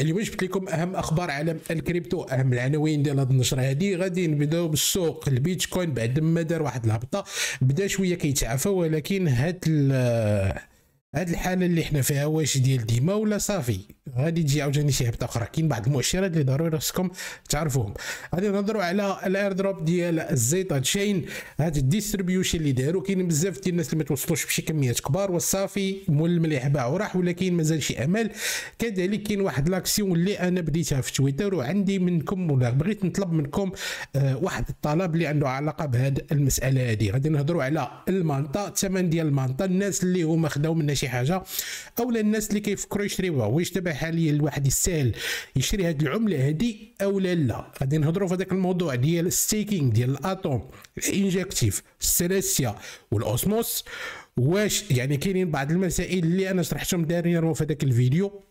اليوم جبت لكم أهم أخبار عالم الكريبتو أهم العناوين ديال هذه النشرة. هذه غادي نبداو بالسوق. البيتكوين بعد ما دار واحد الهبطة بدا شوية كيتعافى ولكن هاد هاد الحالة اللي حنا فيها واش ديال ديما ولا صافي؟ غادي تجي عاوتاني شي هبطه أخرى. كاين بعض المؤشرات اللي ضروري خصكم تعرفوهم. غادي نهضروا على ال airdrop ديال ال ZetaChain هاد ال distribution اللي داروا كاين بزاف ديال الناس اللي ما توصلوش بشي كميات كبار والصافي مول المليح باع وراح ولكن مازال شي امل كذلك كاين واحد l'action اللي أنا بديتها في تويتر وعندي منكم ولا بغيت نطلب منكم آه واحد الطلب اللي عنده علاقة بهذه المسألة هذه غادي نهضروا على Manta الثمن ديال Manta الناس اللي هما خداو منها شي حاجة. اولا الناس اللي كيفكروا يشريوها واش دابا حاليا الواحد يستاهل يشري هذه العملة هذه أو لا لا؟ غادي نهضروا في هذاك الموضوع ديال ال staking ديال الاتوم الإنجكتيف السيليسيا والأوسموس. واش يعني كاينين بعض المسائل اللي أنا شرحتهم دارين في هذاك الفيديو.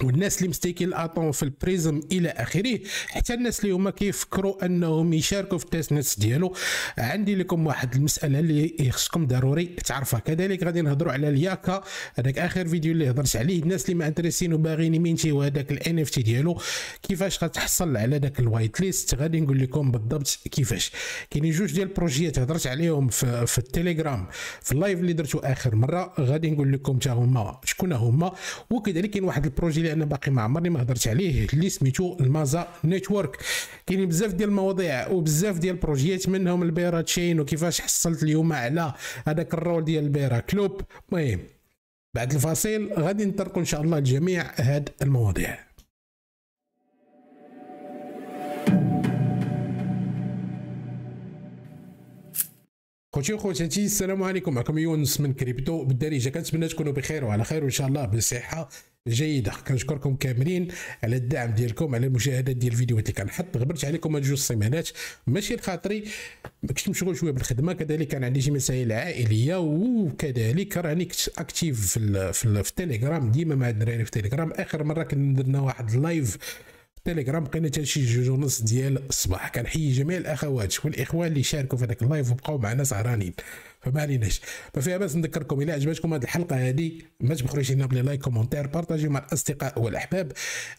والناس اللي مستيكين ال ATOM في ال Prism إلى آخره حتى الناس اللي هما كيفكروا أنهم يشاركوا في ال test ديالو. عندي لكم واحد المسألة اللي خصكم ضروري تعرفها. كذلك غادي نهضروا على الياكا. هذاك آخر فيديو اللي هضرت عليه الناس اللي ما intéressés وباغيين يمينتيو هذاك ال NFT ديالو كيفاش غتحصل على ذاك ال whitelist غادي نقول لكم بالضبط كيفاش. كاينين جوج ديال ال projets هضرت عليهم في, في التليجرام في ال live اللي درتو آخر مرة. غادي نقول لكم حتى هما شكون هما. وكذلك كاين واحد ال projet اللي أنا باقي ما عمرني ما هضرت عليه. اللي سميتو المازا network. كاينين بزاف ديال المواضيع وبزاف ديال ال projets منهم البيرا chain وكيفاش حصلت اليوم على هذاك ال rôle ديال البيرا club. المهم بعد الفاصل غادي نطرقوا إن شاء الله لجميع هاد المواضيع. خوتي وخواتاتي السلام عليكم. معكم يونس من كريبتو. بالدارجة كنتمنى تكونوا بخير وعلى خير وإن شاء الله بصحة جيدة. كنشكركم كاملين على الدعم ديالكم على المشاهدات ديال الفيديوهات اللي كنحط. غبرت عليكم هاد جوج سيمانات ماشي لخاطري كنت مشغول شوية بالخدمة كذلك كان عندي شي مسائل عائلية وكذلك راني كنت actif في, في, في التليجرام ديما مع الدراري في التليجرام. آخر مرة كنا درنا واحد ال live تيليجرام بقينا حتى شي جوج ونص ديال الصباح كنحيي جميع الاخوات والاخوان اللي شاركوا في هذاك ال live وبقاو معنا سهرانين فما عليناش ما فيها باس نذكركم إلى عجبتكم هذه الحلقة هذه ما تبخلوش لنا ب les likes commentaire بارطاجيو مع الاصدقاء والاحباب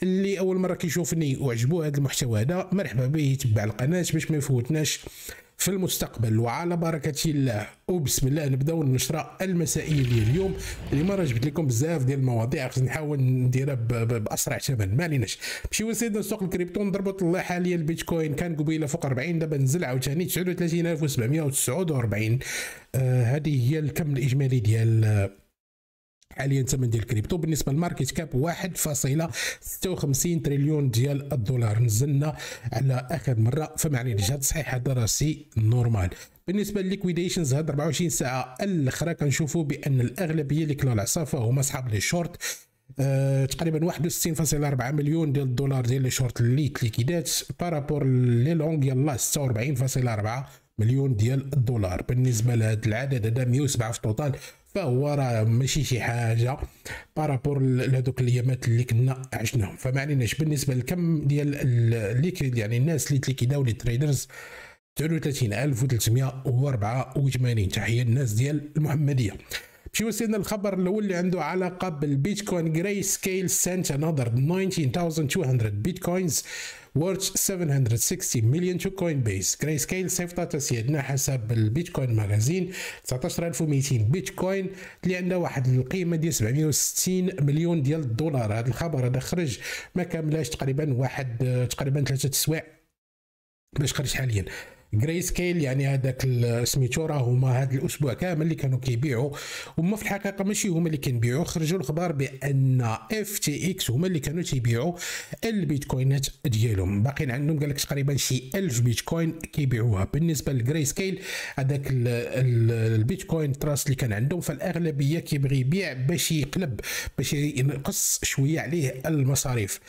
اللي اول مره كيشوفني وعجبوه هذا المحتوى هذا مرحبا به يتبع القناه باش ما يفوتناش في المستقبل. وعلى بركة الله. وبسم الله نبداو النشرة المسائية ديال اليوم. مرة جبت لكم بزاف ديال المواضيع. خصني نحاول نديرها بأسرع ثمن ما عليناش. نمشيو سيدنا سوق الكريبتو. نضربوا الله حاليا البيتكوين. كان قبيلة فوق 40 دابا نزل عاوتاني 39749 آه هذه هي الكم الإجمالي ديال حاليا ثمن ديال الكريبتو. بالنسبة لل market cap 1.56 تريليون ديال الدولار. نزلنا على آخر مرة فما عليناش هذا صحيح هذا راسي normal. بالنسبة للل liquidations هاد 24 ساعة الأخرى كنشوفوا بأن الأغلبية اللي كلاو العصافه هما أصحاب les shorts. أه تقريبا 61.4 مليون ديال الدولار ديال les shorts اللي تليكيدات par rapport les longs يلا 46.4 مليون ديال الدولار. بالنسبة لهذا العدد هذا 107 في ال total. فهو راه ماشي شي حاجة par rapport لهذوك الأيامات اللي كنا عشناهم. فما عليناش بالنسبة للكم ديال اللي يعني الناس اللي تليكيداو les traders 39384 تحية الناس ديال المحمدية. مشيو سيدنا الخبر الأول اللي عنده علاقة بالبيتكوين Grayscale sent another 19200 بيتكوينز worth 760 million to Coinbase Grayscale صيفطت سيدنا حسب ال Bitcoin Magazine 19200 بيتكوين اللي عندها واحد القيمة ديال 760 مليون ديال الدولار. هذا الخبر هذا خرج ما كاملاش تقريبا واحد تقريبا ثلاثة سوايع. باش خرج حاليا. Grayscale يعني هذاك سميتو راه هما هذا الأسبوع كامل اللي كانوا كيبيعوا. هما في الحقيقة ماشي هما اللي كنبيعوا خرجوا الأخبار بأن FTX هما اللي كانوا تيبيعوا البيتكوينات ديالهم. باقيين عندهم قال لك تقريبا شي 1000 بيتكوين كيبيعوها. بالنسبة لل Grayscale هذاك ال Bitcoin Trust اللي كان عندهم فالأغلبية كيبغي يبيع باش يقلب باش ينقص شوية عليه المصاريف.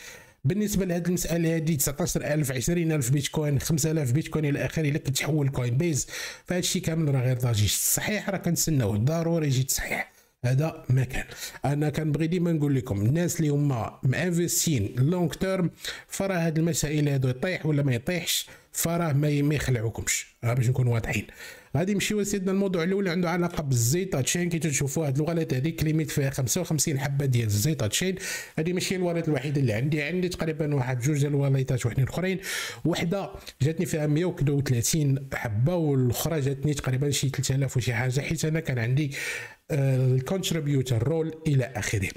بالنسبة لهذه المسألة هذه 19000 20000 بيتكوين 5000 بيتكوين إلى آخره إلا كتحول Coinbase فهذا الشيء كامل راه غير ضجيج الصحيح راه كنتسناوه. ضروري يجي تصحيح. هذا ما كان. أنا كنبغي ديما نقول لكم الناس اللي هما مانفيستين long term فراه هاد المسائل هادو يطيح ولا ما يطيحش؟ فراه ما يخلعوكمش. باش نكونوا واضحين. غادي نمشيو سيدنا الموضوع الأول عنده علاقة بال ZetaChain كي تشوفوا هاد ال wallet هذيك ليميت فيها 55 حبة ديال ال ZetaChain هذه ماشي ال wallet الوحيدة اللي عندي. عندي تقريبا واحد جوج ديال ال wallets وحدين اخرين وحدة جاتني فيها 130 حبة والأخرى جاتني تقريبا شي 3000 وشي حاجة. حيت أنا كان عندي ال contributor role إلى آخره.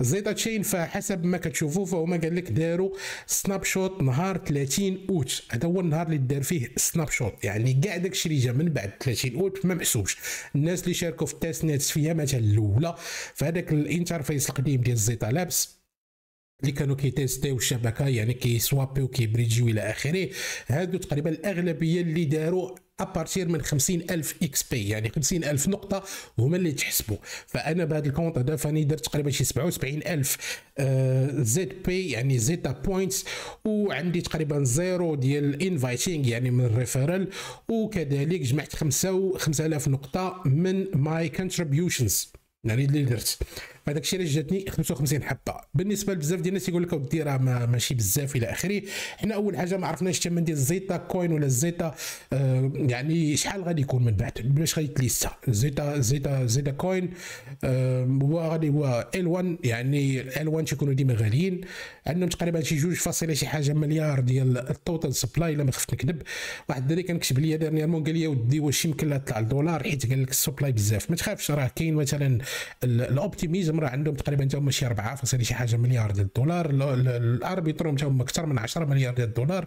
ZetaChain فحسب ما كتشوفوا فهما قال لك داروا snapshot نهار 30 أوت. هذا هو النهار اللي دار فيه snapshot. يعني كاع داكشي اللي جا من بعد 30 أوت ما محسوبش. الناس اللي شاركوا في ال testnets فيها مثلا الأولى. فهذاك ال interface القديم ديال Zeta Labs اللي كانوا كيتيستيو الشبكة يعني كيسوابيو كيبريدجيو إلى آخره. هادو تقريبا الأغلبية اللي داروا à partir من 50000 XP يعني 50000 نقطة هما اللي تحسبوا. فأنا بهذا ال compte هذا فاني درت تقريبا شي 77000 ZP يعني Zeta points وعندي تقريبا zéro ديال inviting يعني من ال referral وكذلك جمعت 5000 نقطة من my contributions يعني اللي درت. هذاك الشيء اللي جاتني 55 حبة. بالنسبة لبزاف ديال الناس يقول لك ودي راه ماشي بزاف إلى آخره. حنا أول حاجة ما عرفناش الثمن ديال الزيتا coin ولا الزيتا آه يعني شحال غادي يكون من بعد؟ باش غادي تليستا زيتا زيتا زيتا coin آه هو غادي هو ال 1 يعني ال 1 تيكونوا ديما غاليين. عندهم تقريبا شي جوج فاصلة شي حاجة مليار ديال ال total supply إلا ما خفت نكذب. واحد الدري كان كتب لي dernièrement قال لي ودي واش يمكن لها تطلع الدولار؟ حيت قال لك ال supply بزاف. ما تخافش راه كاين مثلا ال Optimism راه عندهم تقريبا حتى هما شي 4 فاصله شي حاجة مليار ديال الدولار ال Arbitrum حتى هما أكثر من 10 مليار ديال الدولار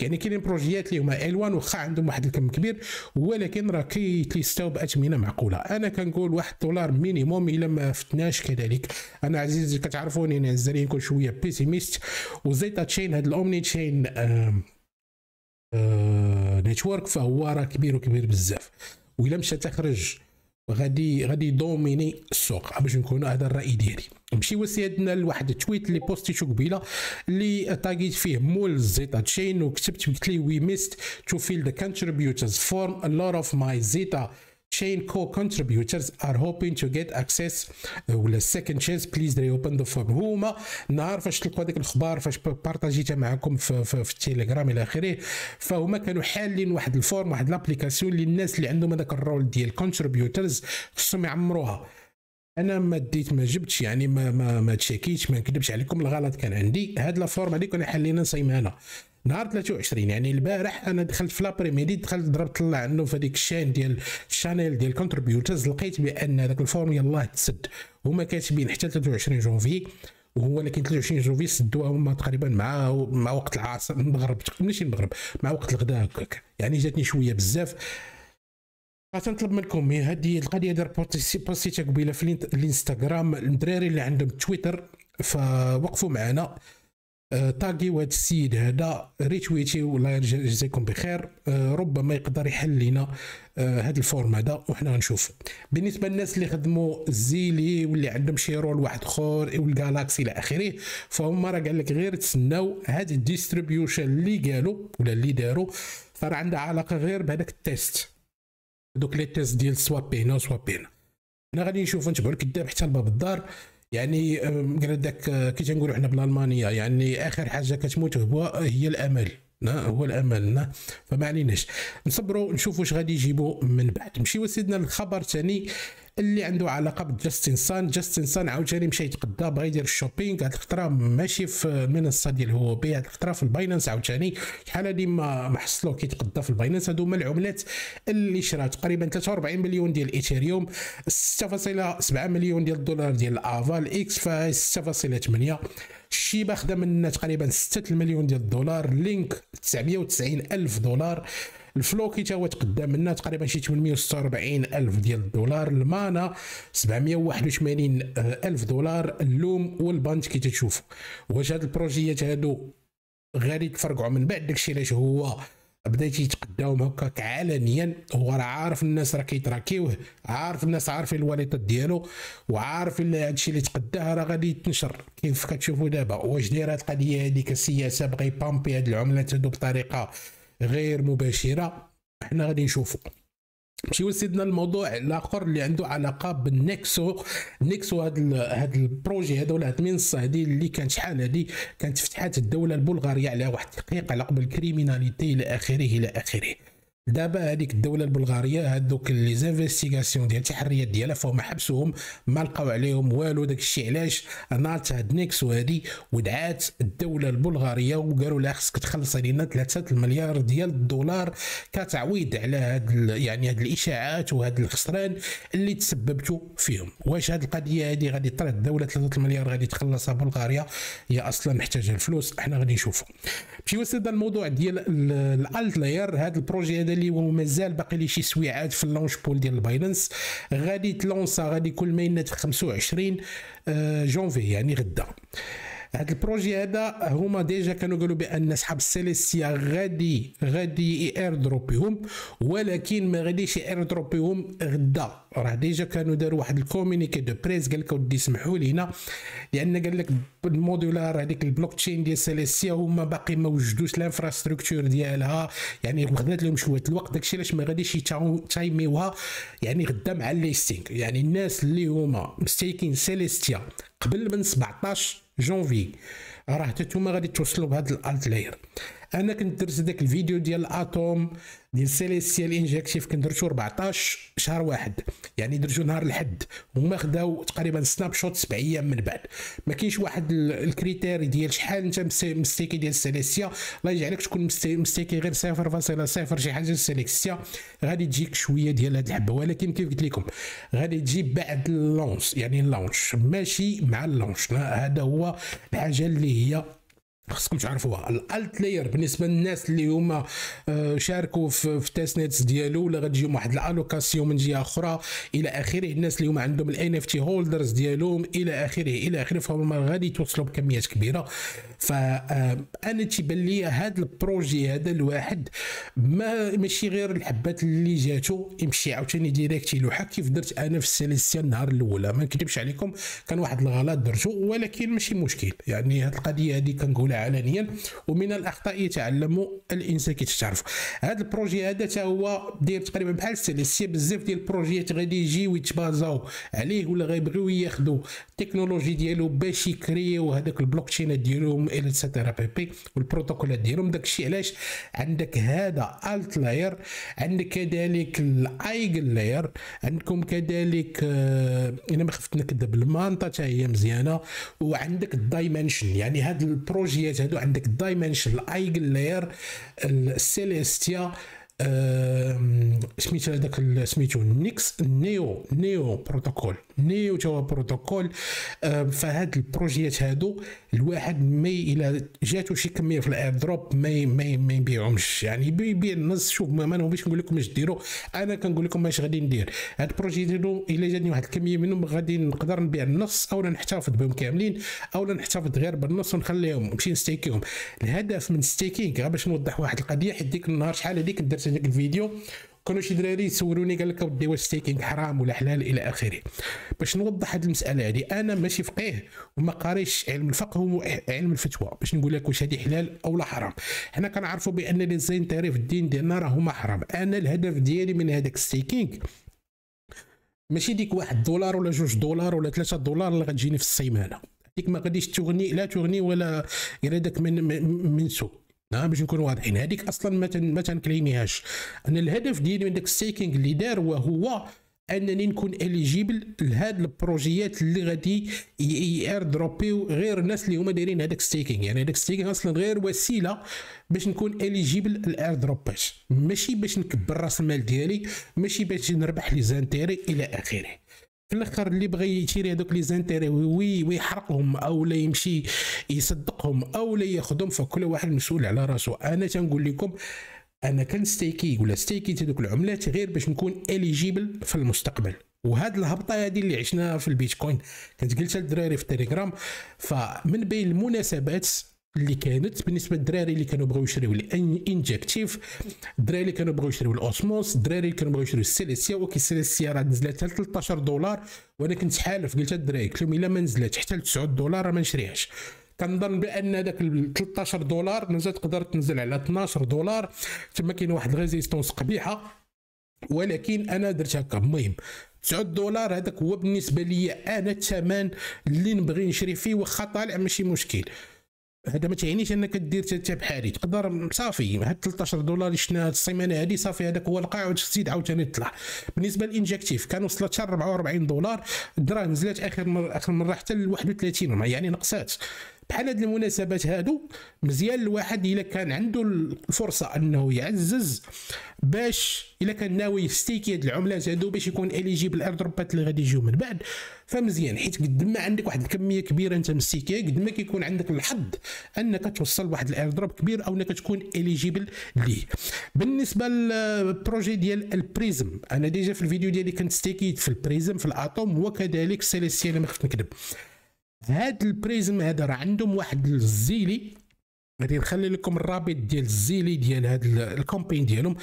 يعني كاينين بروجيات اللي هما L1 واخا عندهم واحد الكم كبير ولكن راه كيتليستاو باثمنه معقولة. أنا كنقول واحد دولار minimum إلا ما فتناش كذلك. أنا عزيزي كتعرفوني أنا الزري نكون شوية pessimiste وزيتا تشين هاد ال omnichain آه network فهو راه كبير وكبير بزاف. وإلا مشى تخرج غادي غادي يدوميني السوق. باش نكونوا هذا الرأي ديالي. نمشيو سيادنا لواحد ال tweet اللي بوستيتو قبيلة اللي طاقيت فيه مول زيتا تشين وكتبت قلت لي we missed to fill the contributors form a lot of my Zeta chain co-contributors are hoping to get access or a second chance. Please reopen the form هما النهار فاش تلقوا هذيك الاخبار فاش بارطاجيتها معكم في, في, في التيليجرام إلى آخره. فهما كانوا حالين واحد ال form واحد l'application للناس اللي عندهم هذاك ال role ديال contributors خصهم يعمروها. أنا ما ديت ما جبتش يعني ما ما ما تشيكيتش ما نكذبش عليكم الغلط كان عندي. هاد la form هذيك كنا حالين صيمانه نهار 23 يعني البارح أنا دخلت في l'après-midi دخلت ضربت طلع عنده في هذيك ال chan ديال ال channel ديال contributors لقيت بأن هذاك ال form يلاه تسد. هما كاتبين حتى 23 جونفي وهو لكن 23 جونفي سدوها هما تقريبا مع مع وقت العصر المغرب ماشي المغرب مع وقت الغداء هكاك. يعني جاتني شوية بزاف. غنطلب منكم هذه القضية دار بوستيتها قبيله في الإنستغرام الدراري اللي عندهم تويتر فوقفوا معنا. طاقي وهذا السيد هذا ريتويتي والله يجزيكم بخير. آه، ربما يقدر يحل لنا هذا آه، ال form هذا وحنا غنشوف بالنسبة للناس اللي خدموا Zealy واللي عندهم شي role واحد آخر والجالاكسي إلى آخره فهم راه قال لك غير تسناو هذا ال distribution اللي قالوا ولا اللي داروا فراه عندها علاقة غير بهذاك ال test دوك les tests ديال swap هنا و swap هنا غادي نشوف نتبعوا الكذاب حتى لباب الدار. يعني قال داك آه، كي تنقولوا حنا بالالمانيه يعني آخر حاجة كتموت هو هي الأمل هو الأمل فما عليناش. نصبروا نشوفوا واش غادي يجيبوا من بعد. نمشيو سيدنا الخبر ثاني اللي عنده علاقة بجاستن سان. جاستن سان عاوتاني مشى يتقدى بغى يدير ال shopping هاد الخطره ماشي في المنصه ديال Huobi. هاد الخطره في الباينانس عاوتاني. شحال هادي ما ما حصلو كيتقدى في الباينانس. هادو هما العملات اللي شرا تقريبا 43 مليون ديال الايثيريوم 6.7 مليون ديال الدولار ديال AVAX ف 6.8 شيبا خدم لنا تقريبا 6 مليون ديال الدولار. لينك 990 ألف دولار. الفلوكي تا هو تقدم لنا تقريبا شي 846 ألف ديال الدولار. المانا 781 ألف دولار. اللوم والبانت كي تشوف واش هاد البروجيات هادو غادي تفرقعوا من بعد داكشي علاش هو بدأ تيتقداهم هكاك علنيا هو راه عارف الناس راه كيتراكيوه عارف الناس عارفين الواليطات ديالو وعارف هادشي اللي تقداه راه غادي يتنشر. كيف كتشوفوا دابا؟ واش داير هاد القضية هذيك السياسة بغى يبامبي هاد العملات هادو بطريقة غير مباشرة. إحنا غادي نشوفوا نمشيو سيدنا الموضوع الآخر اللي عنده علاقة بالنكسو نيكسو هذا هذا ال projet هذا ولا هذه المنصه هذه اللي كانت شحال هذه كانت فتحات الدولة البلغارية على واحد التحقيق على قبل ال criminalité إلى آخره إلى آخره. دابا هذيك الدولة البلغارية هذوك les investigations ديال التحريات ديالها فهم حبسوهم ما لقاو عليهم والو داك الشيء علاش؟ ناضت هاد نيكسو هادي ودعات الدولة البلغارية وقالوا لها خصك تخلص علينا 3 المليار ديال الدولار كتعويض على هاد يعني هاد الإشاعات وهاد الخسران اللي تسببتوا فيهم. واش هاد القضية هادي غادي طلع الدولة 3 المليار غادي تخلصها بلغاريا؟ هي أصلا محتاجة الفلوس إحنا غادي نشوفوا مشي وسط الموضوع ديال الألت لاير هاد ال projet هذا اللي هو مازال باقي لي شي سويعات في ال launchpool ديال باينانس غادي تلونسا غادي كل ما ينات في 25 جونفي يعني غدا. هذا ال projet هذا هما déjà كانوا قالوا بأن اصحاب السيليستيا غادي غادي airdrop يهم ولكن ما غاديش airdrop يهم غدا. راه déjà كانوا داروا واحد ال communiqué de presse قال لك ودي سمحوا لينا لأن قال لك ال modular هذيك البلوك تشين ديال سيليستيا هما باقي ما وجدوش ال infrastructure ديالها. يعني خدات لهم شوية الوقت داكشي علاش ما غاديش يتايميوها. يعني غدا مع ال listing. يعني الناس اللي هما مستيكين سيليستيا قبل من 17 جونفي. راه حتى نتوما غادي توصلوا بهذا الالت لاير أنا كنت درت داك الفيديو ديال الأتوم ديال سيليسيال كنت درتو 14 شهر واحد. يعني درتو نهار الحد. هما خداو تقريبا snapshot سبع أيام من بعد. ما كاينش واحد critère ديال شحال أنت مستيكي ديال سيليسيا الله يجعلك تكون مستيكي غير 0.0 شي حاجة سيليسيا غادي تجيك شوية ديال هاد الحبة. ولكن كيف قلت لكم غادي تجي بعد ال launch يعني ال launch ماشي مع ال launch هذا هو الحاجة اللي هي خصكم تعرفوها. الالت لاير بالنسبة للناس اللي هما آه، شاركوا في, في testnets ديالو ولا غتجيهم واحد ال allocation من جهة أخرى إلى آخره. الناس اللي هما عندهم ال NFT holders ديالهم إلى آخره إلى آخره. فهم غادي توصلوا بكميات كبيرة. فانا آه، تيبان لي هذا ال projet هذا الواحد ما ماشي غير الحبات اللي جاتو يمشي عاوتاني direct يلوحها كيف درت أنا في السيليسيا النهار الاولى ما نكذبش عليكم كان واحد الغلط درتو ولكن ماشي مشكل. يعني هذه القضية هذه كنقولها علنيا ومن الأخطاء يتعلم الإنسان كيف تعرف. هذا ال projet هذا حتى هو داير تقريبا بحال السيليسيا بزاف ديال البروجيات غادي يجيو يتبازاو عليه ولا غيبغيو ياخذوا التكنولوجي ديالو باش يكريو هذاك البلوك تشين ديالهم et cetera بي بي والبروتوكولات ديالهم. داكشي علاش؟ عندك هذا الت لاير عندك كذلك الايجل لاير عندكم كذلك آه أنا ما خفت نكذب ال Manta حتى هي مزيانة وعندك ال Dymension يعني هذا ال projet الحاجيات هادو عندك ال Dymension الايجل لاير ال Celestia سميتو هذاك سميتو نيكس نيو نيو بروتوكول. نيو توا بروتوكول؟ فهاد البروجيات هادو الواحد ما إلى جاتو شي كمية في ال airdrop ما ما, ما يبيعهمش. يعني يبيع النص شوف ما أنا باش نقول لكم اش ديروا. أنا كنقول لكم اش غادي ندير. هاد ال projet ديالو إلا جاتني واحد الكمية منهم غادي نقدر نبيع النص أو نحتفظ بهم كاملين أو نحتفظ غير بالنص ونخليهم نمشي نستيكيهم. الهدف من staking باش نوضح واحد القضية حيت ديك النهار شحال هذيك درت هذاك الفيديو. كانوا شي دراري يسولوني قال لك اودي واش staking حرام ولا حلال إلى آخره. باش نوضح هذه المسألة هذه أنا ماشي فقيه وما قاريش علم الفقه وعلم الفتوى. باش نقول لك واش هذه حلال أو لا حرام. حنا كنعرفوا بأن les intérêts في الدين ديالنا راه هما حرام. أنا الهدف ديالي من هذاك staking ماشي ديك واحد دولار ولا جوج دولار ولا ثلاثة دولار اللي غتجيني في السيمانة. ديك ما غاديش تغني لا تغني ولا يرادك من من سوء. نعم باش نكونوا واضحين. هذيك أصلا ما ما تنكليميهاش. أنا الهدف ديالي من داك ال staking اللي دار وهو أنني نكون eligible لهاد البروجيات اللي غادي اير دروبيو غير الناس اللي هما دايرين هذاك staking يعني هذاك staking أصلا غير وسيلة باش نكون eligible ال airdrop ات ماشي باش نكبر راس المال ديالي ماشي باش نربح les intérêts إلى آخره. في الآخر اللي بغى يشري هذوك les intérêts وي ويحرقهم أو لا يمشي يصدقهم أو لا ياخذهم فكل واحد مسؤول على راسه أنا تنقول لكم أنا كنستيكي ولا ستيكي هذوك العملات غير باش نكون eligible في المستقبل. وهاد الهبطة هذه اللي عشناها في البيتكوين كنت قلتها للدراري في التليجرام فمن بين المناسبات اللي كانت بالنسبة للدراري اللي كانوا بغاو يشريو ال Injective الدراري اللي كانوا بغاو يشريو ال Osmosis الدراري اللي كانوا بغاو يشريو ال Celestia وكي ال Celestia راه نزلت حتى 13 دولار وأنا كنت حالف قلت للدراري قلت لهم إلا ما نزلت حتى ل 9 دولار ما نشريهاش. كنظن بأن داك 13 دولار نزلت تقدر تنزل على 12 دولار. تما كاين واحد ال résistance قبيحة ولكن أنا درت هكا. المهم 9 دولار هذاك هو بالنسبة لي أنا الثمن اللي نبغي نشري فيه واخا طالع ماشي مشكل. هذا ما تعنيش انك دير حتى بحالي. تقدر صافي هاد 13 دولار اللي شفنا السيمانه هذه صافي هذاك هو القاع وتزيد عاوتاني تطلع بالنسبة للإنجكتيف كان وصلت حتى 44 دولار الدراهم نزلت آخر مره آخر مرة حتى ل 31 يعني نقصات. بحال هاد المناسبات هادو مزيان الواحد إلا كان عنده الفرصة أنه يعزز باش إلا كان ناوي يستيكي هاد العملات هادو باش يكون eligible ال airdrop ات اللي غادي يجيو من بعد. فمزيان حيت قد ما عندك واحد الكمية كبيرة أنت مستيكي قد ما كيكون عندك الحظ أنك توصل واحد ال airdrop كبير أو أنك تكون eligible ليه. بالنسبة لل projet ديال ال Pryzm أنا déjà في الفيديو ديالي كنت ستيكيت في ال Pryzm في ال ATOM وكذلك Celestia ما خفت نكذب. هاد ال Pryzm هذا راه عندهم واحد ال Zealy غادي نخلي لكم الرابط ديال ال Zealy ديال هاد ال campaign ديالهم.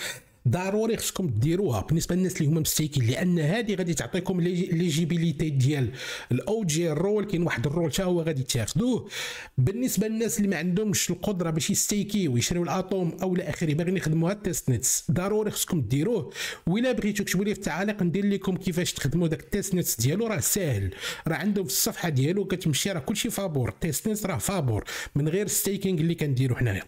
ضروري خصكم ديروها بالنسبة للناس اللي هما مستيكين لأن هذه غادي تعطيكم l'éligibilité ديال ال OG role كاين واحد ال role حتى هو غادي تاخذوه. بالنسبة للناس اللي ما عندهمش القدرة باش يستيكيو ويشريو ال ATOM أو إلى اخره باغيين يخدموا هاد ال testnets ضروري خصكم ديروه. ولا بغيتو تكتبوا لي في التعاليق ندير لكم كيفاش تخدموا داك ال testnets ديالو راه ساهل. راه عندهم في الصفحة ديالو كتمشي راه كلشي فابور ال testnets راه فابور من غير staking اللي كنديرو حنايا.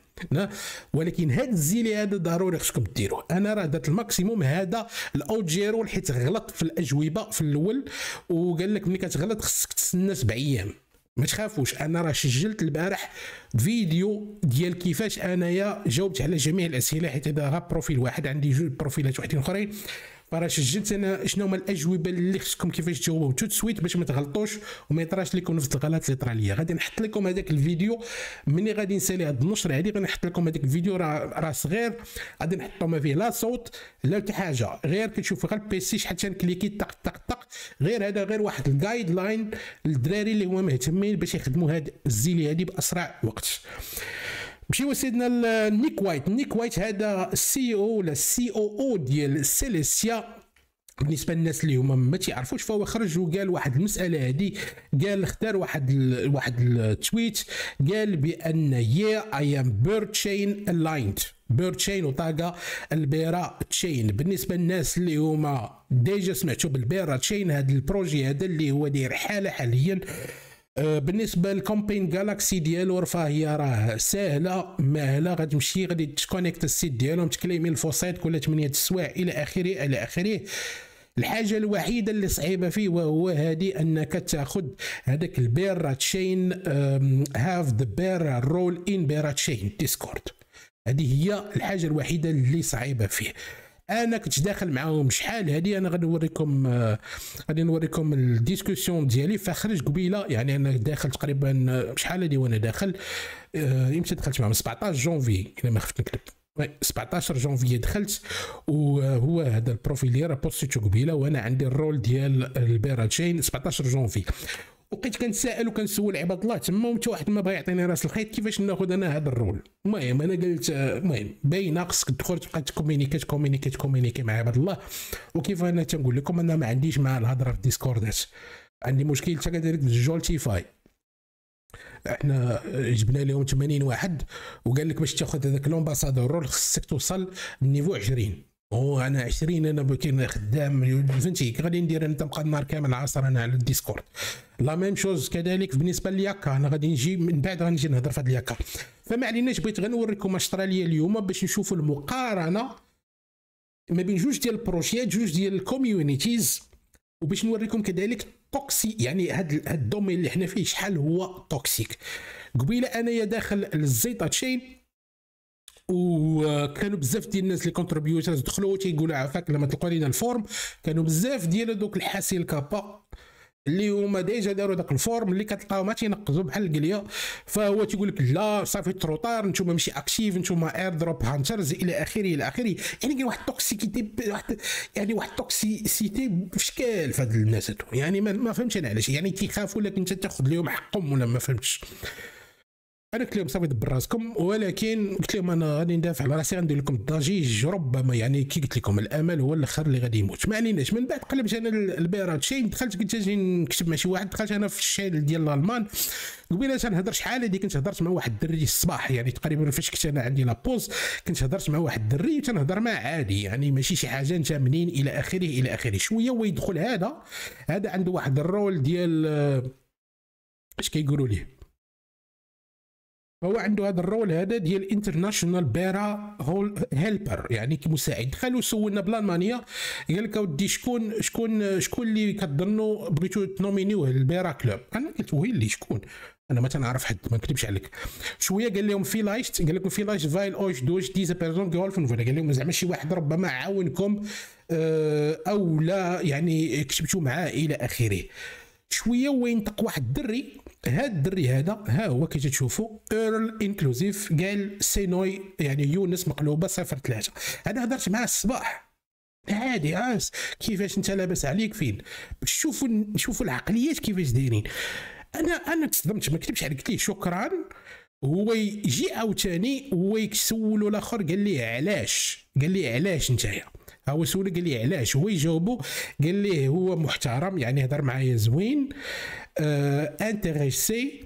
ولكن هاد ال Zealy هذا ضروري خصكم ديروه. أنا راه درت ال maximum هذا الاوت حيت غلط في الأجوبة في الأول وقال لك ملي كتغلط خصك تستنى سبع أيام. ما تخافوش أنا راه سجلت البارح فيديو ديال كيفاش أنايا جاوبت على جميع الأسئلة حيت هذا profil واحد عندي جوج profil ات وحدين أخرين. فراه سجلت أنا شنو هما الاجوبه اللي خصكم كيفاش تجاوبوا tout de suite باش ما تغلطوش وما يطراش لكم نفس الغلط اللي طرا ليا غادي نحط لكم هذاك الفيديو ملي غادي نسالي هذا النشر هذه غادي نحط لكم هذاك الفيديو راه راه صغير غادي نحطو ما فيه لا صوت لا حتى حاجة غير كتشوف غير ال PC شحال تنكليكي طق طق طق غير هذا غير واحد ال guideline للدراري اللي هما مهتمين باش يخدموا هاد ال Zealy هذه باسرع وقت نمشيو سيدنا Nick White. Nick White هذا السي أو ولا السي أو أو ديال Celestia بالنسبة للناس اللي هما ما تيعرفوش فهو خرج وقال واحد المسألة هذه قال اختار واحد ال واحد ال tweet قال بأن يا I am Berachain aligned Berachain وطاكا ال Berachain بالنسبة للناس اللي هما déjà سمعتوا بال Berachain هذا ال projet هذا اللي هو داير حالة حاليا. بالنسبة لل campaign Galxe ديالو فهي راه ساهلة ماهلة. غتمشي غادي تكونيكت ال site ديالهم تكليمي ال faucet كل 8 السوايع إلى آخره إلى آخره. الحاجة الوحيدة اللي صعيبة فيه وهو هذه أنك تاخذ هذاك ال Berachain have the Bera role in Berachain Discord هذه هي الحاجة الوحيدة اللي صعيبة فيه. أنا كنت داخل معاهم. شحال هذه أنا غادي نوريكم آه، غادي نوريكم ال discussion ديالي فخرج قبيلة يعني أنا داخل تقريبا آه، شحال هذه وأنا داخل؟ آه، إمتى دخلت معاهم 17 جونفي إلا ما خفت نكذب 17 جونفي دخلت وهو هذا ال profil اللي راه بوستيتو قبيلة وأنا عندي ال role ديال ال Berachain 17 جونفي. وبقيت كنتسائل وكنسول عباد الله تما وانت واحد ما بغى يعطيني راس الخيط كيفاش ناخذ أنا هذا ال role؟ المهم أنا قلت المهم باينة خصك تدخل تبقى تكومينيكي تكومينيكي تكومينيكي مع عباد الله. وكيف أنا تنقول لكم أنا ما عنديش مع الهضرة في Discord ات عندي مشكل حتى كذلك جولتيفاي إحنا جبنا لهم 80 واحد وقال لك باش تاخذ هذاك l'ambassadeur role خصك توصل لل niveau 20 وأنا 20 أنا كاين خدام فهمتي؟ غادي ندير أنت تبقى النهار كامل عاصر أنا على الديسكورد. la même chose. كذلك بالنسبة لياكا أنا غادي نجي من بعد غنجي نهضر في هذا الياكا فما عليناش بغيت غير نوريكم أستراليا اليوم باش نشوفوا المقارنة ما بين جوج ديال البروجيات جوج ديال ال communities وباش نوريكم كذلك توكسي. يعني هاد هاد ال domaine اللي حنا فيه شحال هو toxique. قبيلة أنايا داخل الزيطة تشين وكانوا بزاف ديال الناس اللي contributors دخلوا تيقولوا عافاك لما تلقوا لنا ال form. كانوا بزاف ديال دوك الحاسي الكابا اللي هما ديجا داروا داك ال form اللي كتلقاو ما تينقزوا بحال القلية. فهو تيقول لك لا صافي trop tard نتوما ماشي actif نتوما airdrop hunters إلى آخره إلى آخره. يعني كاين واحد ال toxicity واحد يعني واحد ال toxicity بشكل في هاد الناس يعني ما, ما فهمتش أنا علاش. يعني تيخافوا لك أنت تاخذ لهم حقهم ولا ما فهمتش. أنا قلت لهم صافي دبر راسكم ولكن قلت لهم أنا غادي ندافع على راسي غندير لكم الضجيج ربما يعني كي قلت لكم الامل هو الآخر اللي غادي يموت. ما عليناش من بعد قلبت أنا البيراتشين دخلت قلت أجي نكتب مع شي واحد دخلت أنا في ال chaîne ديال الألمان قبيلة تنهضر شحال هذه كنت هضرت مع واحد الدري الصباح يعني تقريبا فاش كنت أنا عندي la pause كنت هضرت مع واحد الدري وتنهضر معاه عادي يعني ماشي شي حاجة انت منين إلى آخره إلى آخره. شوية ويدخل هذا هذا عنده واحد ال role ديال اش كيقولوا ليه؟ فهو عنده هذا ال role هذا ديال international بيرا هول helper يعني كمساعد دخل وسولنا بالالمانيا قال لك أودي شكون شكون شكون اللي كتظنوا بغيتو تنومينيوه البيرا كلوب؟ أنا قلت oui اللي شكون؟ أنا ما تنعرف حد ما نكذبش عليك. شوية قال لهم في لايشت قال لكم في لايشت فايل أوش دوش ديزا بيرسون قال لهم زعما شي واحد ربما عاونكم آه، أو لا يعني كتبتوا معاه إلى آخره. شوية وين طق واحد الدري هذا الدري هذا ها هو كي تشوفوا ايرل انكلوزيف قال سينوي يعني يونس مقلوبة صفر ثلاثة. أنا هضرت معاه الصباح. عادي عاس كيفاش أنت لاباس عليك فين؟ باش تشوفوا نشوفوا العقليات كيفاش دايرين. أنا أنا تصدمت ما كذبتش عليك. قلت شكرا. هو يجي عاوتاني هو يسولو الآخر قال ليه علاش؟ قال ليه علاش نتايا؟ هو سولو قال لي علاش؟ هو يجاوبو قال ليه هو محترم يعني هضر معايا زوين آه intéressé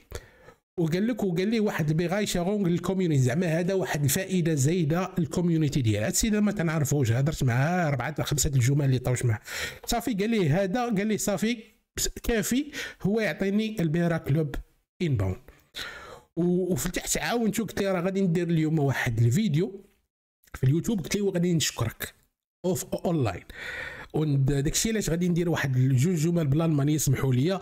وقال لك وقال لي واحد ال Bereicherung لل community. زعما هذا واحد الفائدة زايدة لل community ديال هذا السيد ما تنعرفوش هضرت معاه أربعة خمسة الجمل اللي طاوش معاه صافي قال لي هذا قال لي صافي كافي هو يعطيني البيرا كلوب انباوند وفتحت عاونتو قلت له راه غادي ندير اليوم واحد الفيديو في اليوتيوب قلت له غادي نشكرك. اوف اونلاين وداكشي علاش غادي ندير واحد جوج جمل بالالماني يسمحوا لي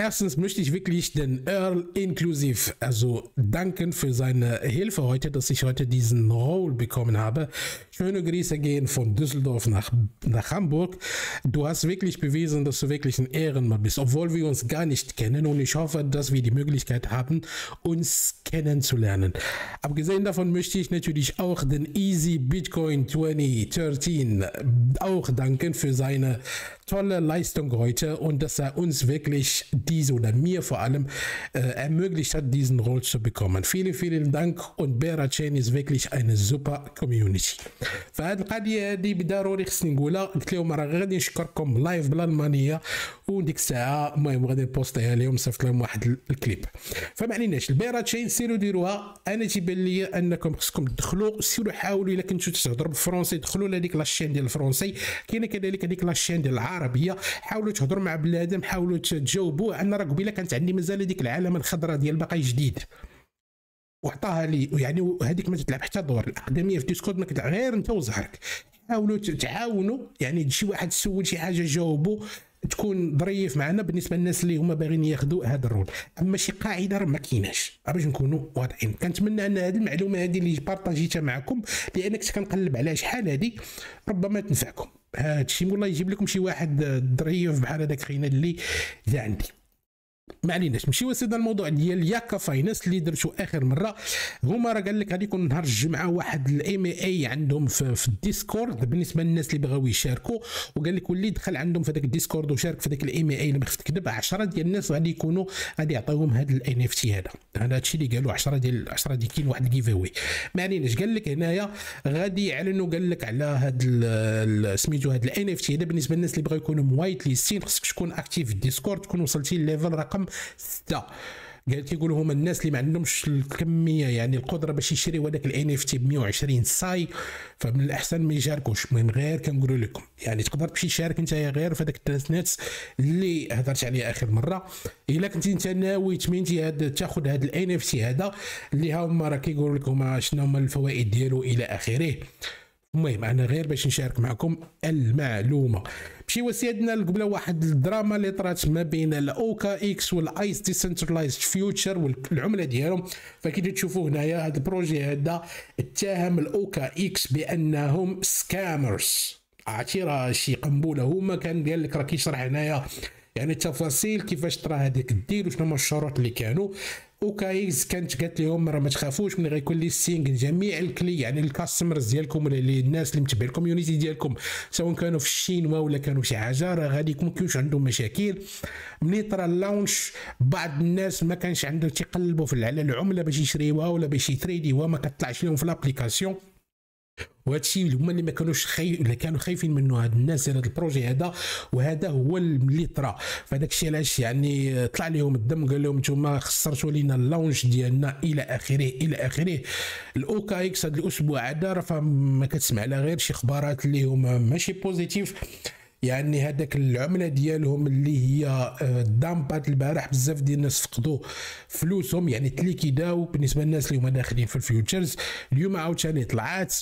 Erstens möchte ich wirklich den Earl inklusiv also danken für seine Hilfe heute, dass ich heute diesen Roll bekommen habe. Schöne Grüße gehen von Düsseldorf nach, nach Hamburg. Du hast wirklich bewiesen, dass du wirklich ein Ehrenmann bist, obwohl wir uns gar nicht kennen und ich hoffe, dass wir die Möglichkeit haben, uns kennenzulernen. Abgesehen davon möchte ich natürlich auch den Easy Bitcoin 2013 auch danken für seine tolle Leistung heute und dass er uns wirklich diese oder mir vor allem äh, ermöglicht hat, diesen Roll zu bekommen. Vielen, vielen Dank und Bera Chain ist wirklich eine super Community. فهاد القضية هذه بالضروري خصني نقولها. قلت لهم راه غادي نشكركم live بالألمانية وديك الساعة المهم غادي نبوستيها لهم صيفط لهم واحد الكليب. فما عليناش. البيرا تشين سيروا ديروها. أنا تيبان لي أنكم خصكم تدخلوا سيروا حاولوا إلا كنتو تهضروا بالفرونسي دخلوا لهذيك la chaîne ديال الفرونسي. كاينة كذلك هذيك la chaîne ديال العربية. حاولوا تهضروا مع بنادم حاولوا تجاوبوا أنا راه قبيلة كانت عندي مازال هذيك العلامه الخضراء ديال باقي جديد. وعطاها لي يعني هذيك ما تلعب حتى دور الأقدمية في ديسكورد ما كتلعب غير أنت وزهرك. حاولوا تعاونوا يعني شي واحد سول شي حاجة جاوبوا تكون ظريف معنا بالنسبة للناس اللي هما باغيين ياخذوا هذا ال role. أما شي قاعدة راه ما كايناش. باش نكونوا واضحين. كنتمنى أن هذه المعلومة هذه اللي بارطاجيتها معكم لأن كنت كنقلب على شحال هذه ربما تنفعكم. هذا الشيء والله يجيب لكم شي واحد ظريف بحال هذاك خينا اللي جا عندي. ما عليناش. نمشيو سيدنا الموضوع ديال ياكا فاينانس اللي درتو آخر مرة. هما راه قال لك غادي يكون نهار الجمعة واحد ال AMA عندهم في, في الديسكورد بالنسبة للناس اللي بغاو يشاركوا. وقال لك واللي دخل عندهم في ذاك الديسكورد وشارك في ذاك ال AMA اللي ما خفت نكذب 10 ديال الناس غادي يكونوا غادي يعطيوهم هذا ال NFT هذا. هذا الشيء اللي قالوا 10 ديال 10 ديال كاين واحد ال giveaway ما عليناش. قال لك هنايا غادي يعلنوا قال لك على هذا سميتو هذا ال NFT هذا بالنسبة للناس اللي بغاو يكونوا م whitelist ين خصك تكون actif في الديسكورد تكون وصلتي لل level رقم ستة. قال تيقولوا هما الناس اللي ما عندهمش الكمية يعني القدرة باش يشريوا هذاك ال NFT ب 120 ساي فمن الأحسن ما يشاركوش. من غير كنقول لكم يعني تقدر تمشي تشارك أنت غير في هذاك ناس اللي هضرت عليه آخر مرة. إلا كنتي أنت ناوي تمينتي هاد تاخذ هذا ال NFT هذا اللي هما راه كيقولوا لكم شنو هما الفوائد ديالو إلى آخره. المهم أنا غير باش نشارك معكم المعلومة. مشيو سيدنا قبل واحد الدراما اللي طرات ما بين ال OKX وال Ice decentralized future والعملة ديالهم. فكي تشوفوا هنايا هذا ال projet هذا اتهم ال OKX بأنهم scammers عرفتي راه شي قنبلة هما كان قال لك راه كيشرح هنايا. يعني التفاصيل كيفاش طرات هذيك ال deal وشنو هما الشروط اللي كانوا. OKX كانت قالت لهم راه ما تخافوش من غيكون listing لجميع ال clients يعني ال customers ديالكم ولا الناس اللي متبع ال community ديالكم سواء كانوا في الشينوا ولا كانوا شي حاجة راه غادي ما يكونش عندهم مشاكل. ملي طرا ال launch بعض الناس ما كانش عندهم تيقلبوا في على العمله باش يشريوها ولا باش يتريديوها ما كطلعش لهم في l'application وهذا الشيء هما اللي ما كانوش خي... اللي كانوا خايفين منه هاد الناس هذا ال projet هذا وهذا هو اللي طرا. فهذاك الشيء علاش يعني طلع لهم الدم قال لهم أنتم خسرتوا لينا ال launch ديالنا إلى آخره إلى آخره. ال OKX هذا الأسبوع هذا راه ما كتسمع لا غير شي اخبارات اللي هما ماشي positif يعني هذاك العملة ديالهم اللي هي آه، دامبات البارح بزاف ديال الناس فقدوا فلوسهم. يعني تليكيداو بالنسبة للناس اللي هما داخلين في ال futures. اليوم عاوتاني طلعات.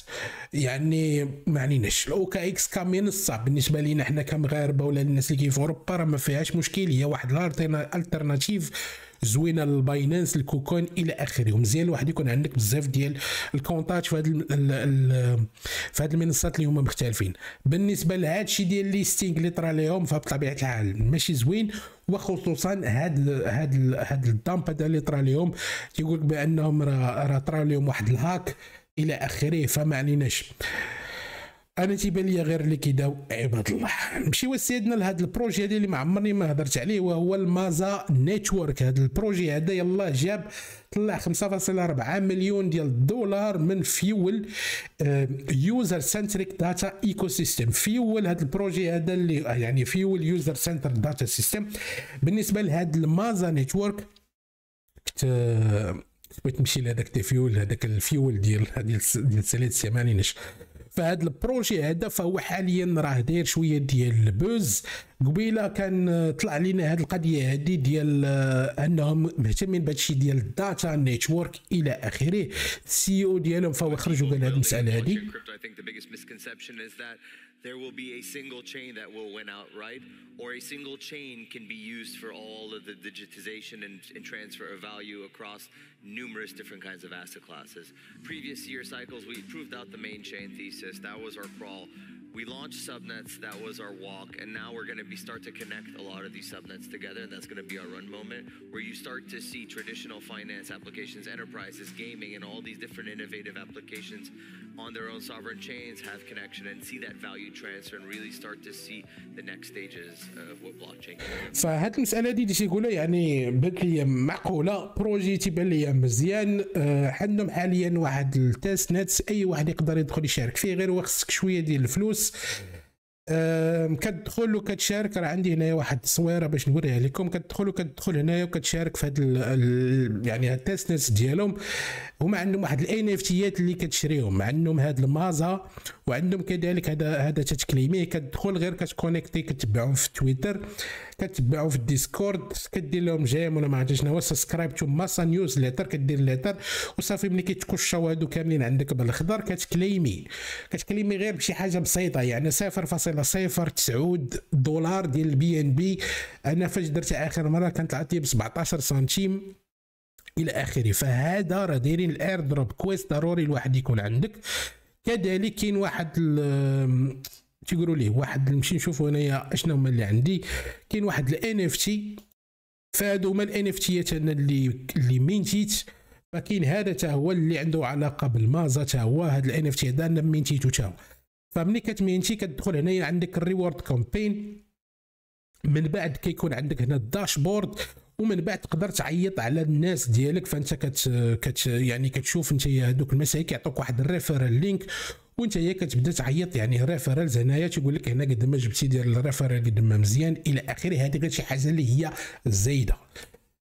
يعني ما عليناش. ال OKX كمنصه بالنسبة لينا حنا كمغاربة ولا الناس اللي كاين في أوروبا راه ما فيهاش مشكل. هي واحد ال alternative زوينة لل Binance ال KuCoin إلى آخره. ومزيان الواحد يكون عندك بزاف ديال الكونتات في هذه في هذه المنصات اللي هما مختلفين. بالنسبة لهذا الشيء ديال listing اللي طرا لهم فبطبيعة الحال ماشي زوين. وخصوصا هاد هاد هاد ال dump هذا اللي طرا لهم تيقول بأنهم راه طرا لهم واحد ال hack إلى آخره فما عليناش. أنا تيبان لي غير ليكيداو عباد الله. نمشيو سيدنا لهذا ال projet هذا اللي ما عمرني ما هضرت عليه وهو ال Masa Network. هذا ال projet هذا يلاه جاب طلع 5.4 مليون ديال الدولار من فيول يوزر سنتريك داتا ايكو سيستم فيول هذا البروجي هذا اللي يعني فيول يوزر سنتر داتا سيستم بالنسبة لهذا المازا نيتورك كنت بغيت نمشي لهذاك فيول هذاك الفيول ديال ديال ساليت السيمانينش فهاد البروجي هذا فهو حاليا راه داير شوية ديال البوز. قبيلة كان طلع لنا هاد القضية هذه ديال أنهم مهتمين بهادشي ديال الداتا نيتورك إلى آخره. السي أو ديالهم فهو خرج وقال هاد المسألة هذه there will be a single chain that will win outright, or a single chain can be used for all of the digitization and, and, transfer of value across numerous different kinds of asset classes. Previous year cycles, we proved out the main chain thesis. That was our crawl. We launched subnets, that was our walk, and now we're going to be start to connect a lot of these subnets together, and that's going to be our run moment, where you start to see traditional finance applications, enterprises, gaming, and all these different innovative applications on their own sovereign chains have connection and see that value transfer and really start to see the next stages of what blockchain فهاد المسألة اللي تيقولوا يعني بانت لي معقوله projet تيبان لي مزيان. عندهم حاليا واحد ال testnet أي واحد يقدر يدخل يشارك فيه غير خصك شوية ديال الفلوس. كتدخل وكتشارك راه عندي هنايا واحد التصويره باش نوريها لكم كتدخل وكتدخل هنايا وكتشارك في هاد يعني التيستنس ديالهم. هما عندهم واحد الان اف تيات اللي كتشريهم. عندهم هاد المازا وعندهم كذلك هذا هذا تتكليميه كتدخل غير كتكونيكتي كتبعهم في تويتر. كتبعوا في الديسكورد. كدير لهم جيم ولا ما عرفتش شنو سبسكرايب تو ماسا نيوز ليتر كدير ليتر. وصافي ملي كيتكشاو هادو كاملين عندك بالخضر كتكليمي. كتكليمي غير بشي حاجة بسيطة يعني 0.09 دولار ديال البي ان بي أنا فاش درت آخر مرة كانت عطيه ب 17 سنتيم إلى آخره. فهذا راه دايرين ال airdrop كويس ضروري الواحد يكون عندك. كذلك كاين واحد تيقولوا ليه واحد نمشي نشوفوا هنايا اشنو هما اللي عندي. كاين واحد ال NFT فهادو هما ال NFT ات أنا اللي اللي مينتيت. فكاين هذا تا هو اللي عنده علاقة بال Masa تا هو هذا ال NFT هذا أنا مينتيتو تا هو. فملي كتمينتي كتدخل هنايا عندك ال reward campaign من بعد كيكون عندك هنا ال dashboard ومن بعد تقدر تعيط على الناس ديالك. فانت كت, كت يعني كتشوف انت هذوك المسائل كيعطوك واحد ال referral link. وانت هي كتبدا تعيط يعني referrals هنايا تيقول لك هنا قد ما جبتي ديال الريفرال قد ما مزيان إلى آخره هذه غير شي حاجة اللي هي زايدة.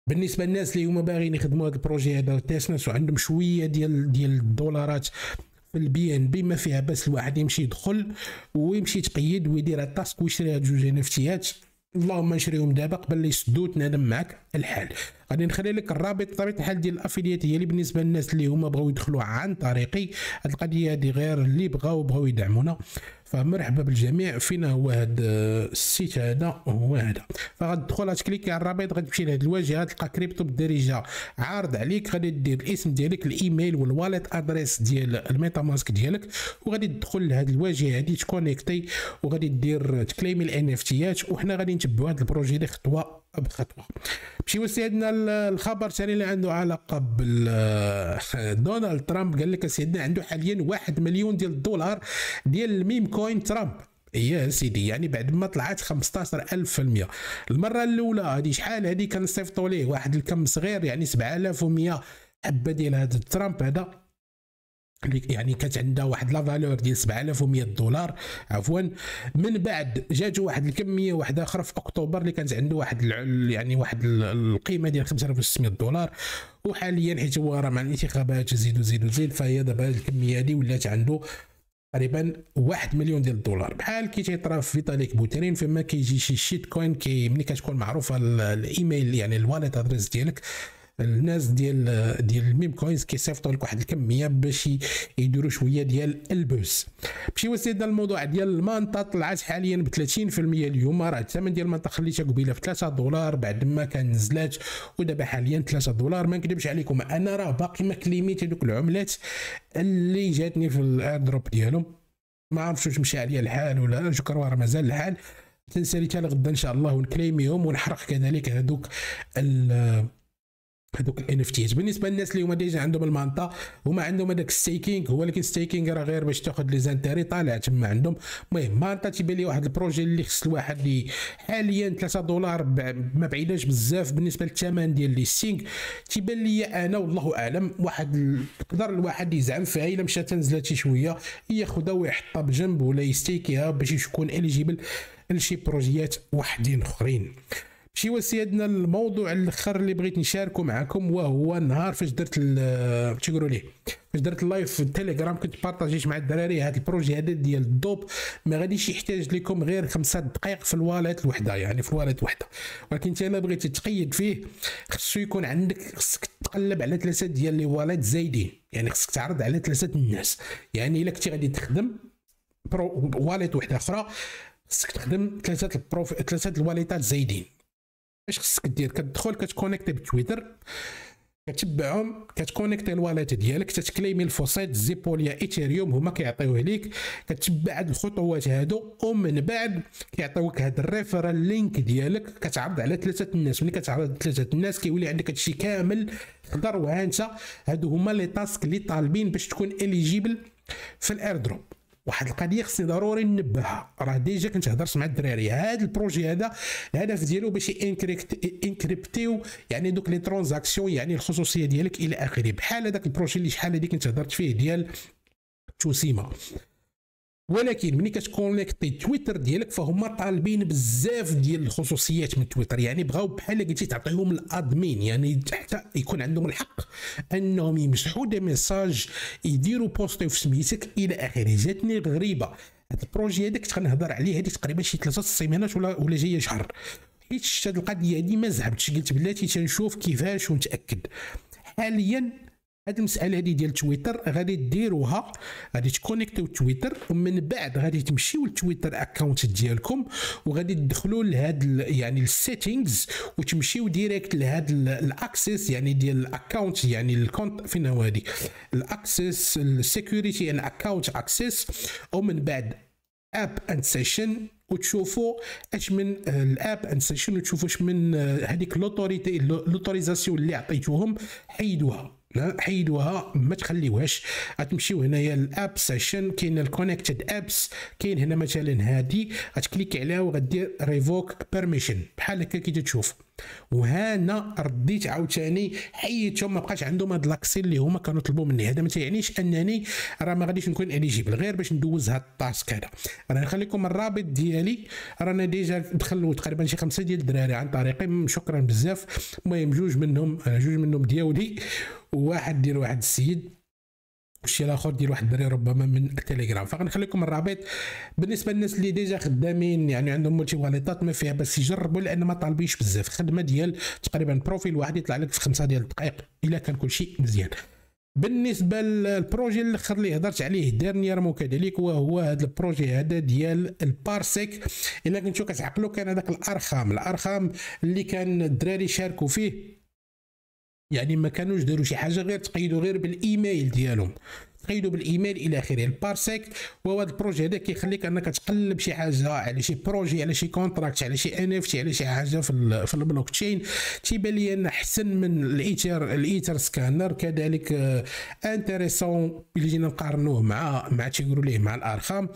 بالنسبة للناس اللي هما باغيين يخدموا هذا ال projet هذا testnet وعندهم شوية ديال ديال الدولارات في ال BNB ما فيها بس الواحد يمشي يدخل ويمشي يتقيد ويدير ال task ويشري هاد جوج NFT ات اللهم نشريهم دابا قبل يسدو تنادم معك الحال. غادي نخلي لك الرابط بطبيعه الحال ديال ال affiliate هي اللي بالنسبة للناس اللي هما بغاو يدخلوا عن طريقي. هاد القضية هذه غير اللي بغاو بغاو يدعمونا. فمرحبا بالجميع فينا هو هذا ال site هذا هو هذا. فغتدخل تكليكي على الرابط غتمشي لهاد الواجهة تلقى كريبتو بالدارجة عارض عليك. غادي دير الاسم ديالك الإيميل وال wallet address ديال ال MetaMask ديالك. وغادي تدخل لهاد الواجهة هذه تكونيكتي. وغادي دير تكليمي ال NFT ات وحنا غادي نتبعوا هذا ال projet خطوة بخطوة. نمشيو سيدنا الخبر الثاني اللي عنده علاقه بال دونالد ترامب قال لك سيدنا عنده حاليا واحد مليون ديال الدولار ديال ال meme coin ترامب. يا سيدي يعني بعد ما طلعت 15000 في المية. المرة الأولى هذه شحال؟ هذه كنصيفطوا ليه؟ واحد الكم صغير يعني 7100 حبة ديال هذا ترامب هذا. يعني كانت عندها واحد la valeur ديال 7100 دولار عفوا. من بعد جات واحد الكمية واحدة أخرى في أكتوبر اللي كانت عنده واحد يعني واحد القيمة ديال 5600 دولار. وحاليا حيت هو راه مع الانتخابات زيد وزيد وزيد فهي دابا الكمية هذه ولات عنده تقريبا واحد مليون ديال الدولار. بحال كي تيطرا في فيتاليك بوترين فما كيجي شي shitcoin كي ملي كتكون معروفة الايميل يعني ال wallet address ديالك الناس ديال ديال ال meme coins كيصيفطوا لك واحد الكمية باش يديروا شوية ديال ال buzz. نمشيو سيدنا الموضوع ديال ال Manta طلعت حاليا ب 30% اليوم. راه الثمن ديال ال Manta خليتها قبيلة في 3 دولار بعد ما كان نزلات ودابا حاليا 3 دولار. ما نكذبش عليكم أنا راه باقي ما كليميت هذوك العملات اللي جاتني في ال airdrop ديالهم. ما عرفتش واش مشى عليا الحال ولا جو راه مازال الحال. تنسالي حتى لغدا إن شاء الله ونكليميهم ونحرق كذلك هذوك هذوك ال NFTs بالنسبة للناس اللي هما déjà عندهم المانطا هما عندهم هذاك ال staking هو ال staking راه غير باش تاخذ les intérêts طالع تما عندهم المهم مانطا تيبان لي واحد ال projet اللي خص الواحد اللي حاليا 3 دولار ما بعيداش بزاف بالنسبة للثمن ديال listing تيبان لي أنا والله أعلم واحد يقدر الواحد يزعم فيها إلا مشات نزلت شي شوية ياخذها ويحطها بجنب ولا يستيكيها باش يكون eligible لشي بروجيات وحدين أخرين. شي وسيدنا الموضوع الآخر اللي بغيت نشاركه معكم وهو النهار فاش درت تيقولوا ليه فاش درت ال live في التليجرام كنت بارطاجيت مع الدراري هذا ال projet هذا ديال الدوب. ما غاديش يحتاج لكم غير خمسة دقائق في ال wallet الوحدة يعني في ال wallet وحدة. ولكن انت الا بغيتي تقيد فيه خصو يكون عندك خصك تقلب على ثلاثة ديال les wallets زايدين. يعني خصك تعرض على ثلاثة الناس. يعني الا كنتي غادي تخدم ب wallet وحدة أخرى خصك تخدم ثلاثة البروف ثلاثة الواليتات زايدين. اش خصك دير؟ كتدخل كتكونيكتي بتويتر كتبعهم كتكونيكتي ال wallet ديالك تتكليمي ال faucet سيبوليا ايثيريوم هما كيعطيوه ليك كتبع هاد الخطوات هادو ومن بعد كيعطيوك هاد ال referral link ديالك. كتعرض على ثلاثة الناس. ملي كتعرض ثلاثة الناس كيولي عندك هادشي كامل. تقدر وانت هادو هما les tasks اللي طالبين باش تكون eligible في ال airdrop واحد القضية خصني ضروري ننبهها. راه déjà كنت هضرت مع الدراري هذا ال projet هذا الهدف ديالو باش انكريبتيو يعني دوك les transactions يعني الخصوصية ديالك إلى آخره. بحال هذاك ال projet اللي شحال هذه كنت هضرت فيه ديال توسيما. ولكن ملي كتكونيكتي تويتر ديالك فهما طالبين بزاف ديال الخصوصيات من تويتر. يعني بغاو بحال قلتي تعطيهم ال admin. يعني حتى يكون عندهم الحق أنهم يمسحوا des messages يديروا poster في سميتك إلى آخره. جاتني غريبة. هذا ال projet هذاك كنت غنهضر عليه هذه تقريبا شي ثلاثة سيمانات ولا ولا جاية شهر. حيت هذه القضية هذه ما زعبتش قلت بلاتي تنشوف كيفاش ونتأكد. حاليا هاد المسألة هادي ديال تويتر غادي ديروها غادي تكونيكتيو تويتر ومن بعد غادي تمشيو للتويتر account ديالكم وغادي تدخلوا لهاد يعني ال settings وتمشيو direct لهاد ال access يعني ديال ال account يعني ال compte فين هو هادي؟ ال access ال security and account access ومن بعد apps and sessions وتشوفوا اش من ال apps and sessions وتشوفوا اش من هذيك l'autorité l'autorisation اللي عطيتوهم حيدوها. حيدوها ما تخليوهاش. غتمشيو هنايا ال app session كاين ال connected apps كاين هنا مثلا هادي غتكليكي عليها وغدير revoke permission بحال هكا كي تشوف. وهنا رديت عاوتاني حيدتهم ما بقاش عندهم هاد l'accès اللي هما كانوا طلبوا مني. هذا ما تيعنيش أنني راه ما غاديش نكون eligible غير باش ندوز هاد ال task هذا. أنا نخليكم الرابط ديالي. رانا déjà دخلوا تقريبا شي خمسة ديال الدراري عن طريقي. شكرا بزاف. المهم جوج منهم جوج منهم ديالي وواحد ديال واحد السيد. والشيء الآخر ديال واحد الدري ربما من التليجرام. فغنخليكم الرابط. بالنسبة للناس اللي déjà خدامين يعني عندهم multi واليطات ما فيها بس يجربوا لأن ما طالبينش بزاف. خدمه ديال تقريبا profile واحد يطلع لك في خمسة ديال الدقائق إلا كان كل شيء مزيان. بالنسبة لل projet الآخر اللي هضرت عليه dernièrement كذلك وهو هذا ال projet هذا ديال البارسيك. إلا كنتو كتعقلوا كان هذاك الأرخام. الأرخام اللي كان الدراري شاركوا فيه يعني ما كانوش داروا شي حاجة غير تقيدوا غير بالإيميل ديالهم. تقيدوا بالإيميل إلى آخره. البارسيك وهو هذا ال projet هذا كيخليك أنك تقلب شي حاجة على شي projet على شي contract على شي NFT على شي حاجة في في البلوك تشين تيبان لي أن أحسن من الايثر الايثر سكانر كذلك intéressant اللي جينا نقارنوه مع مع تيقولوا ليه مع الأرخام.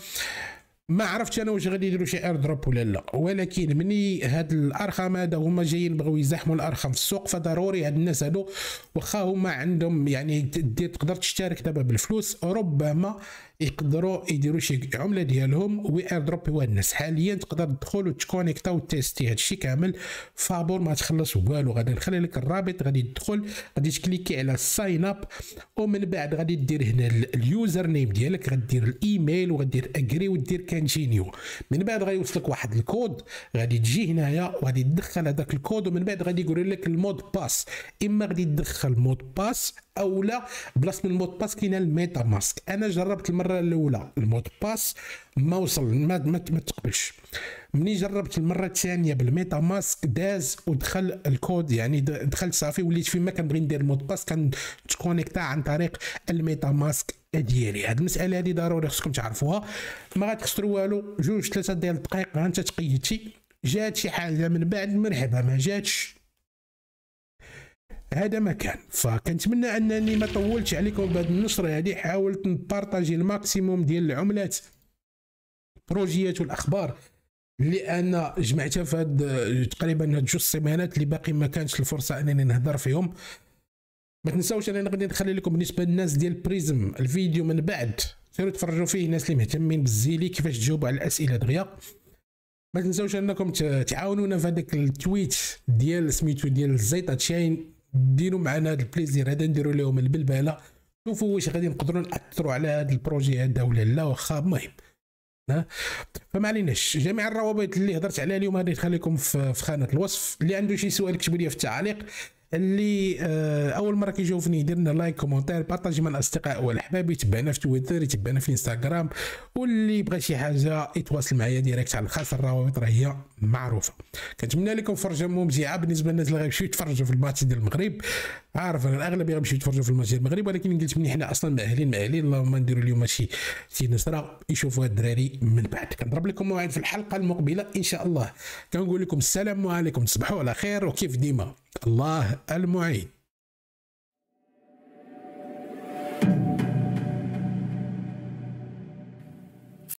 ما عرفتش أنا واش غادي يديروا شي airdrop ولا لا. ولكن مني هاد الأرخام هذا هما جايين بغاو يزاحموا الأرخام في السوق فضروري هاد الناس هادو واخا هما عندهم يعني تقدر تشترك دابا بالفلوس. ربما يقدروا يديروا شي عملة ديالهم ويردروبيوها الناس. حاليا تقدر تدخل وتكونيكتا وتيستي هادشي كامل. فابور ما تخلص والو. غادي نخلي لك الرابط غادي تدخل غادي تكليكي على sign up ومن بعد غادي دير هنا ال username ديالك. غدير الايميل وغدير agree ودير continue من بعد غيوصلك واحد الكود. غادي تجي هنايا وغادي تدخل هذاك الكود ومن بعد غادي يقول لك ال mot de passe إما غادي تدخل mot de passe أو لا بلاصة من ال mot de passe كاينة الميتا ماسك. أنا جربت المرة الأولى ال mot de passe ما وصل ما, ما, تقبلش. مني جربت المرة الثانية بالميتا ماسك داز ودخل الكود يعني دخلت صافي وليت فيما كنبغي ندير ال mot de passe كنتكونيكتا عن طريق الميتا ماسك ديالي. هاد المسألة هادي ضروري خصكم تعرفوها. ما غتخسروا والو. جوج ثلاثة ديال الدقائق انت تقيدتي جات شي حاجة من بعد مرحبا. ما جاتش. هذا ما كان فكنتمنى أنني ما طولتش عليكم بهذه النشره هذه. حاولت نبارطاجي ال maximum ديال العملات. بروجيات والأخبار. اللي أنا جمعتها في هاد تقريبا هاد جوج سيمانات اللي باقي ما كانش الفرصة أنني نهضر فيهم. ما تنساوش أنا غادي نخلي لكم بالنسبة للناس ديال بريزم الفيديو من بعد. سيروا تفرجوا فيه الناس اللي مهتمين بالزيلي كيفاش تجاوبوا على الأسئلة دغيا. ما تنساوش أنكم تعاونونا في هذاك ال tweet ديال سميتو ديال ال ZetaChain. ديروا معنا هذا ال plaisir هذا نديروا لهم البلباله شوفوا واش غادي نقدروا نأثروا على هذا ال projet هذا ولا لا واخا المهم فما عليناش. جميع الروابط اللي هضرت عليها اليوم غادي نخليكم في خانة الوصف. اللي عنده شي سؤال كتبوا لي في التعاليق اللي آه، أول مرة كيشوفني يدير لنا like commentaire partager مع الأصدقاء والاحباب يتبعنا في تويتر يتبعنا في إنستغرام واللي يبغى شي حاجة يتواصل معايا ديريكت على الخاص الروابط راه هي معروفة. كنتمنى لكم فرجة ممتعة بالنسبة للناس اللي غيمشيو يتفرجوا في الماتش ديال المغرب. عارف الاغلب غيمشيو يتفرجوا في الماتش المغرب ولكن قلت مني حنا أصلا مأهلين مأهلين اللهم نديروا اليوم شي شي نصرة يشوفوا الدراري من بعد. كنضرب لكم موعد في الحلقة المقبلة إن شاء الله. كنقول لكم السلام عليكم تصبحوا على خير وكيف ديما. الله المعين.